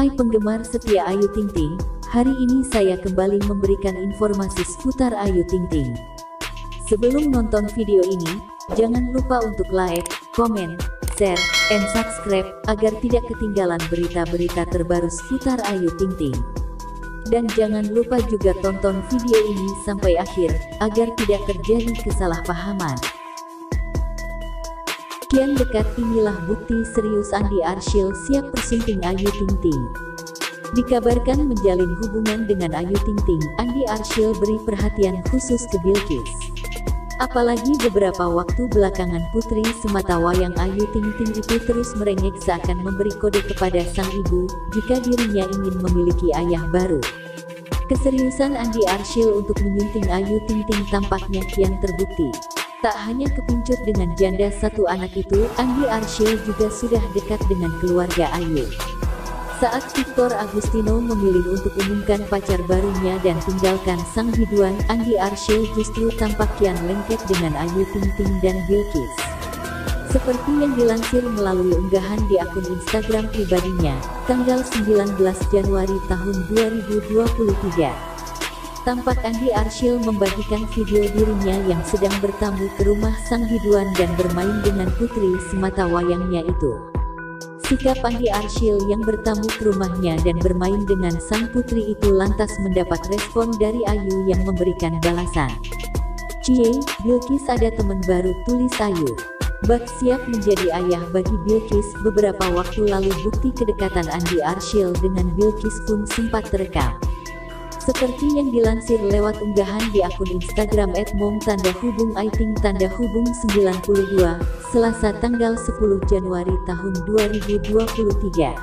Hai penggemar setia Ayu Ting Ting, hari ini saya kembali memberikan informasi seputar Ayu Ting Ting. Sebelum nonton video ini, jangan lupa untuk like, komen, share, and subscribe agar tidak ketinggalan berita-berita terbaru seputar Ayu Ting Ting. Dan jangan lupa juga tonton video ini sampai akhir agar tidak terjadi kesalahpahaman. Kian dekat inilah bukti serius Andi Arsyil siap persunting Ayu Ting Ting. Dikabarkan menjalin hubungan dengan Ayu Ting Ting, Andi Arsyil beri perhatian khusus ke Bilkis. Apalagi beberapa waktu belakangan putri sematawayang Ayu Ting Ting itu terus merengek seakan memberi kode kepada sang ibu, jika dirinya ingin memiliki ayah baru. Keseriusan Andi Arsyil untuk menyunting Ayu Ting Ting tampaknya kian terbukti. Tak hanya kepincut dengan janda satu anak itu, Andi Arsyil juga sudah dekat dengan keluarga Ayu. Saat Victor Agustino memilih untuk umumkan pacar barunya dan tinggalkan sang biduan, Andi Arsyil justru tampak kian lengket dengan Ayu Ting Ting dan Bilkis. Seperti yang dilansir melalui unggahan di akun Instagram pribadinya, tanggal 19 Januari tahun 2023. Tampak Andi Arsyil membagikan video dirinya yang sedang bertamu ke rumah sang biduan dan bermain dengan putri semata wayangnya itu. Sikap Andi Arsyil yang bertamu ke rumahnya dan bermain dengan sang putri itu lantas mendapat respon dari Ayu yang memberikan balasan. Cie, Bilkis ada teman baru tulis Ayu. Bak siap menjadi ayah bagi Bilkis beberapa waktu lalu bukti kedekatan Andi Arsyil dengan Bilkis pun sempat terekam. Seperti yang dilansir lewat unggahan di akun Instagram @mom tanda hubung aiting tanda hubung 92, Selasa tanggal 10 Januari tahun 2023.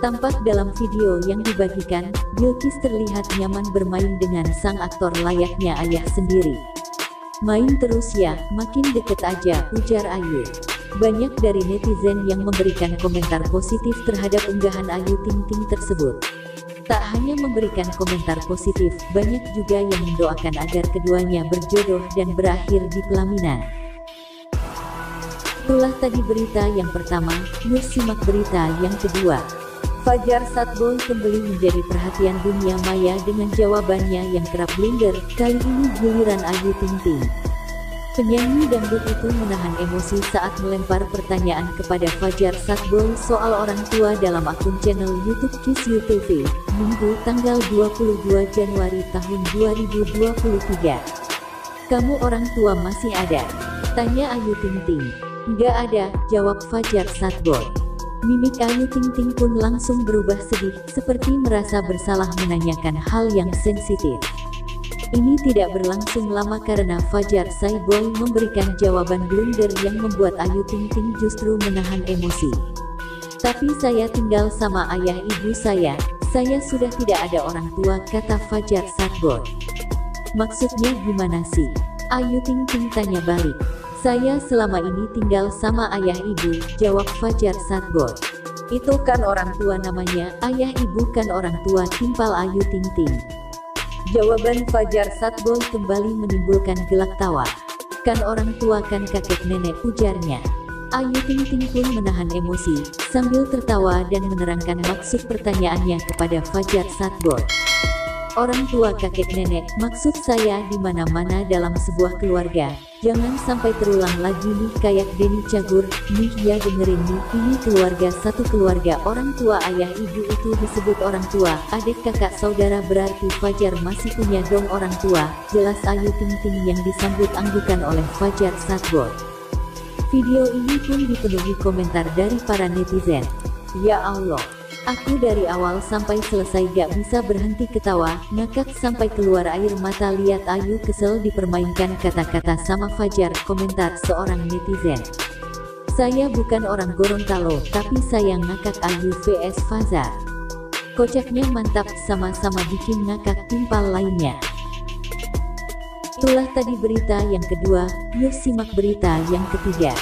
Tampak dalam video yang dibagikan, Bilkis terlihat nyaman bermain dengan sang aktor layaknya ayah sendiri. Main terus ya, makin deket aja, ujar Ayu. Banyak dari netizen yang memberikan komentar positif terhadap unggahan Ayu Ting Ting tersebut. Tak hanya memberikan komentar positif, banyak juga yang mendoakan agar keduanya berjodoh dan berakhir di pelaminan. Itulah tadi berita yang pertama, yuk simak berita yang kedua. Fajar Satboy kembali menjadi perhatian dunia maya dengan jawabannya yang kerap blunder, kali ini giliran Ayu Ting Ting. Penyanyi dangdut itu menahan emosi saat melempar pertanyaan kepada Fajar Satboy soal orang tua dalam akun channel YouTube Kiss You TV, Minggu tanggal 22 Januari tahun 2023. Kamu orang tua masih ada? Tanya Ayu Ting Ting. Nggak ada, jawab Fajar Satboy. Mimik Ayu Ting Ting pun langsung berubah sedih, seperti merasa bersalah menanyakan hal yang sensitif. Ini tidak berlangsung lama karena Fajar Saiboy memberikan jawaban blunder yang membuat Ayu Ting Ting justru menahan emosi. Tapi saya tinggal sama ayah ibu saya, saya sudah tidak ada orang tua, kata Fajar Saiboy. Maksudnya gimana sih? Ayu Ting Ting tanya balik. Saya selama ini tinggal sama ayah ibu, jawab Fajar Saiboy. Itu kan orang tua namanya, ayah ibu kan orang tua timpal Ayu Ting Ting. Jawaban Fajar Satboy kembali menimbulkan gelak tawa. Kan orang tua kan kakek nenek ujarnya. Ayu Ting Ting pun menahan emosi, sambil tertawa dan menerangkan maksud pertanyaannya kepada Fajar Satboy. Orang tua kakek nenek, maksud saya di mana-mana dalam sebuah keluarga. Jangan sampai terulang lagi nih kayak Denny Cagur, nih ya dengerin nih, ini keluarga satu keluarga orang tua ayah ibu itu disebut orang tua, adik kakak saudara berarti Fajar masih punya dong orang tua, jelas Ayu Ting Ting yang disambut anggukan oleh Fajar Satbot. Video ini pun dipenuhi komentar dari para netizen. Ya Allah. Aku dari awal sampai selesai gak bisa berhenti ketawa, ngakak sampai keluar air mata lihat Ayu kesel dipermainkan kata-kata sama Fajar, komentar seorang netizen. Saya bukan orang Gorontalo, tapi saya ngakak Ayu vs Fajar. Kocaknya mantap, sama-sama bikin ngakak timpal lainnya. Itulah tadi berita yang kedua, yuk simak berita yang ketiga.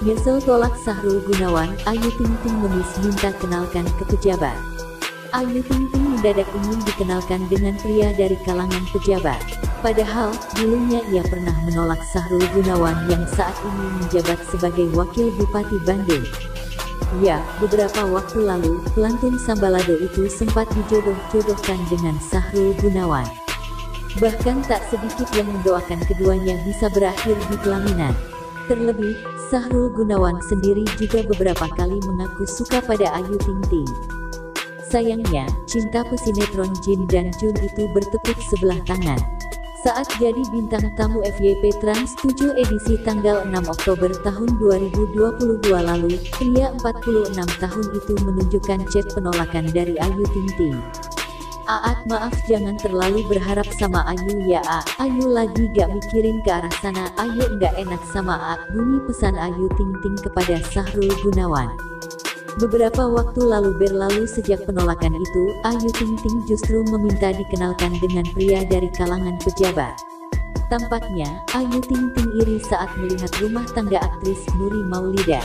Nyesel tolak Sahrul Gunawan, Ayu Ting Ting memis minta kenalkan ke pejabat. Ayu Ting Ting mendadak ingin dikenalkan dengan pria dari kalangan pejabat. Padahal, dulunya ia pernah menolak Sahrul Gunawan yang saat ini menjabat sebagai Wakil Bupati Bandung. Ya, beberapa waktu lalu, pelantun Sambalado itu sempat dijodoh-jodohkan dengan Sahrul Gunawan. Bahkan tak sedikit yang mendoakan keduanya bisa berakhir di pelaminan. Terlebih, Sahrul Gunawan sendiri juga beberapa kali mengaku suka pada Ayu Ting Ting. Sayangnya, cinta pesinetron Jin dan Jun itu bertepuk sebelah tangan. Saat jadi bintang tamu FYP Trans 7 edisi tanggal 6 Oktober tahun 2022 lalu, pria 46 tahun itu menunjukkan chat penolakan dari Ayu Ting Ting. Aat maaf jangan terlalu berharap sama Ayu ya A. Ayu lagi gak mikirin ke arah sana Ayu nggak enak sama A. Bunyi pesan Ayu Ting Ting kepada Sahrul Gunawan. Beberapa waktu lalu berlalu sejak penolakan itu, Ayu Ting Ting justru meminta dikenalkan dengan pria dari kalangan pejabat. Tampaknya, Ayu Ting Ting iri saat melihat rumah tangga aktris Nuri Maulida.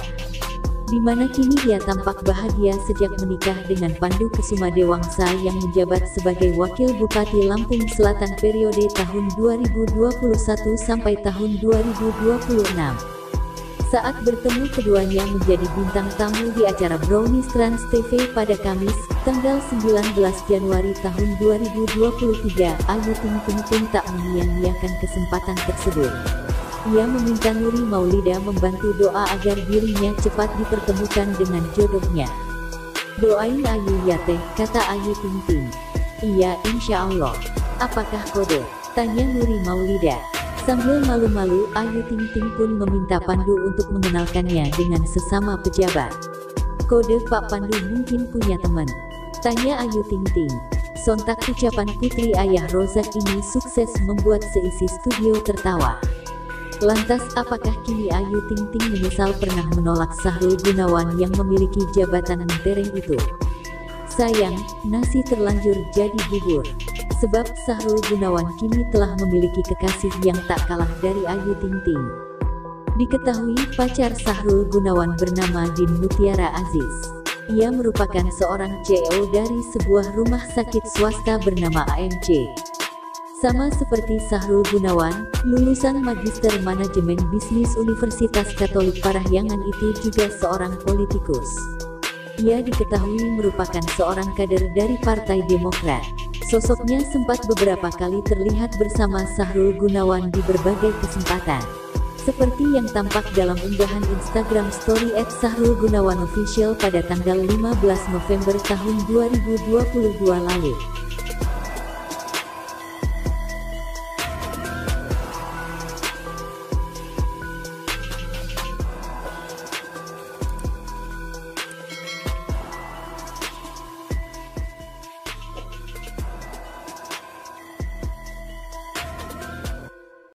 Di mana kini dia tampak bahagia sejak menikah dengan Pandu Kesuma Dewangsa yang menjabat sebagai Wakil Bupati Lampung Selatan periode tahun 2021 sampai tahun 2026. Saat bertemu keduanya menjadi bintang tamu di acara Brownies Trans TV pada Kamis, tanggal 19 Januari tahun 2023, Ayu Ting Ting tak menyia-nyiakan kesempatan tersebut. Ia meminta Nuri Maulida membantu doa agar dirinya cepat dipertemukan dengan jodohnya. Doain Ayu ya teh, kata Ayu Ting Ting. Iya insya Allah. Apakah kode? Tanya Nuri Maulida. Sambil malu-malu, Ayu Ting Ting pun meminta Pandu untuk mengenalkannya dengan sesama pejabat. Kode Pak Pandu mungkin punya teman. Tanya Ayu Ting Ting. Sontak ucapan putri ayah Rozak ini sukses membuat seisi studio tertawa. Lantas apakah kini Ayu Ting Ting menyesal pernah menolak Sahrul Gunawan yang memiliki jabatan mentereng itu? Sayang, nasi terlanjur jadi bubur. Sebab Sahrul Gunawan kini telah memiliki kekasih yang tak kalah dari Ayu Ting Ting. Diketahui pacar Sahrul Gunawan bernama Din Mutiara Aziz. Ia merupakan seorang CEO dari sebuah rumah sakit swasta bernama AMC. Sama seperti Sahrul Gunawan, lulusan Magister Manajemen Bisnis Universitas Katolik Parahyangan itu juga seorang politikus. Ia diketahui merupakan seorang kader dari Partai Demokrat. Sosoknya sempat beberapa kali terlihat bersama Sahrul Gunawan di berbagai kesempatan. Seperti yang tampak dalam unggahan Instagram story at Sahrul Gunawan Official pada tanggal 15 November tahun 2022 lalu.